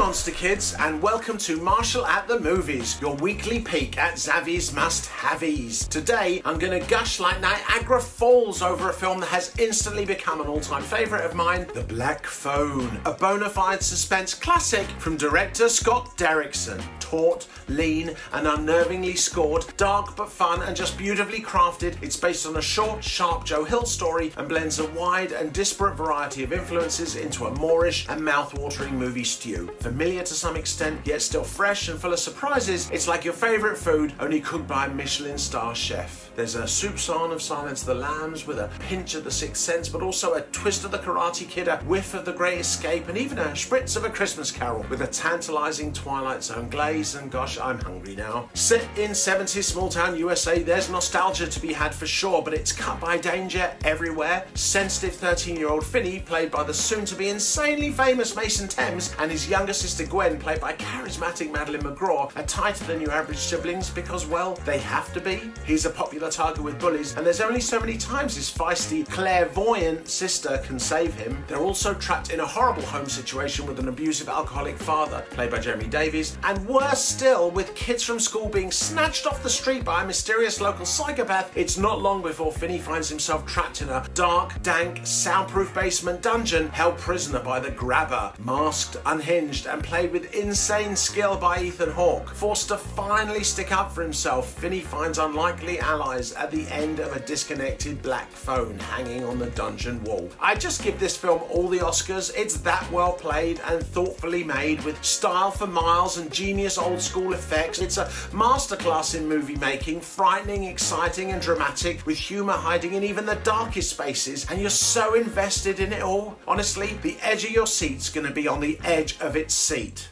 Monster Kids, and welcome to Marshall at the Movies, your weekly peek at Zavvi's must-havies. Today, I'm going to gush like Niagara Falls over a film that has instantly become an all-time favourite of mine, The Black Phone, a bona fide suspense classic from director Scott Derrickson. Taut, lean, and unnervingly scored, dark but fun and just beautifully crafted, it's based on a short, sharp Joe Hill story and blends a wide and disparate variety of influences into a moreish and mouth-watering movie stew. Familiar to some extent, yet still fresh and full of surprises, it's like your favourite food, only cooked by a Michelin star chef. There's a soupçon of Silence of the Lambs with a pinch of The Sixth Sense, but also a twist of The Karate Kid, a whiff of The Great Escape, and even a spritz of A Christmas Carol with a tantalising Twilight Zone glaze. And gosh, I'm hungry now. Set in 70s small town USA, there's nostalgia to be had for sure, but it's cut by danger everywhere. Sensitive 13 year old Finney, played by the soon to be insanely famous Mason Thames, and his younger sister Gwen, played by charismatic Madeline McGraw, are tighter than your average siblings because, well, they have to be. He's a popular target with bullies, and there's only so many times his feisty, clairvoyant sister can save him. They're also trapped in a horrible home situation with an abusive alcoholic father, played by Jeremy Davies, and worse still, with kids from school being snatched off the street by a mysterious local psychopath. It's not long before Finney finds himself trapped in a dark, dank, soundproof basement dungeon, held prisoner by the Grabber, masked, unhinged, and played with insane skill by Ethan Hawke. Forced to finally stick up for himself, Finney finds unlikely allies at the end of a disconnected black phone hanging on the dungeon wall. I just give this film all the Oscars. It's that well played and thoughtfully made with style for miles and genius old school effects. It's a masterclass in movie making, frightening, exciting, and dramatic, with humour hiding in even the darkest spaces, and you're so invested in it all. Honestly, the edge of your seat's going to be on the edge of its seat.